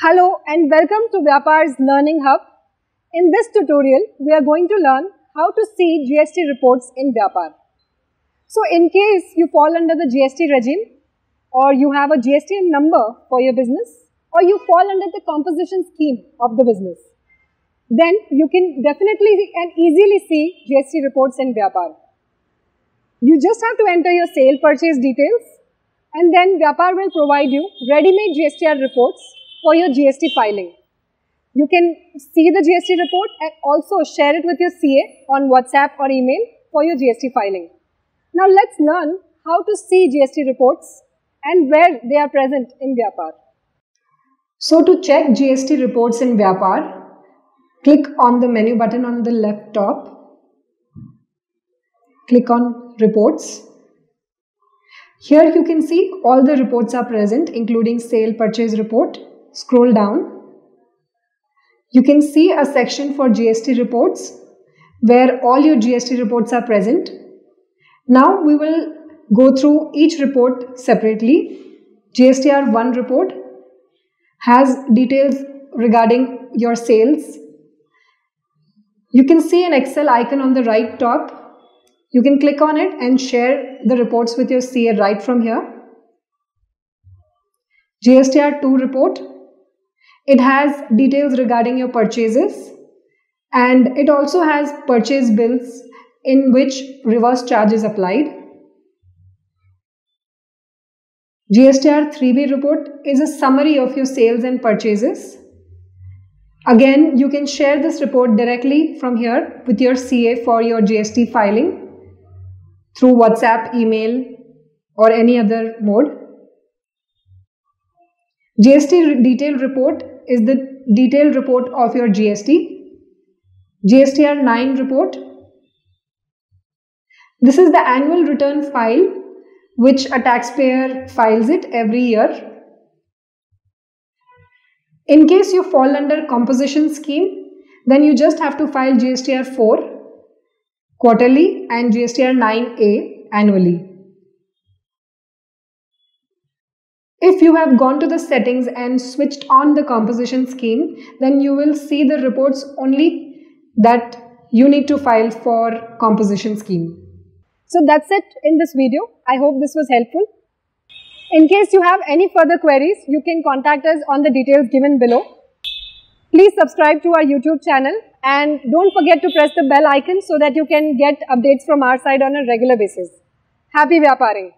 Hello and welcome to Vyapar's Learning Hub. In this tutorial, we are going to learn how to see GST reports in Vyapar. So in case you fall under the GST regime or you have a GST number for your business or you fall under the composition scheme of the business, then you can definitely and easily see GST reports in Vyapar. You just have to enter your sale purchase details and then Vyapar will provide you ready-made GSTR reports for your GST filing. You can see the GST report and also share it with your CA on WhatsApp or email for your GST filing. Now let's learn how to see GST reports and where they are present in Vyapar. So to check GST reports in Vyapar, click on the menu button on the left top. Click on reports. Here you can see all the reports are present including sale purchase report. Scroll down. You can see a section for GST reports where all your GST reports are present. Now we will go through each report separately. GSTR 1 report has details regarding your sales. You can see an Excel icon on the right top. You can click on it and share the reports with your CA right from here. GSTR 2 report. It has details regarding your purchases and it also has purchase bills in which reverse charge is applied. GSTR 3B report is a summary of your sales and purchases. Again, you can share this report directly from here with your CA for your GST filing through WhatsApp, email or any other mode. GST detailed report is the detailed report of your GST. GSTR 9 report. This is the annual return file which a taxpayer files it every year. In case you fall under composition scheme, then you just have to file GSTR 4 quarterly and GSTR 9A annually. If you have gone to the settings and switched on the composition scheme, then you will see the reports only that you need to file for composition scheme. So that's it in this video. I hope this was helpful. In case you have any further queries, you can contact us on the details given below. Please subscribe to our YouTube channel and don't forget to press the bell icon so that you can get updates from our side on a regular basis. Happy Vyaparing!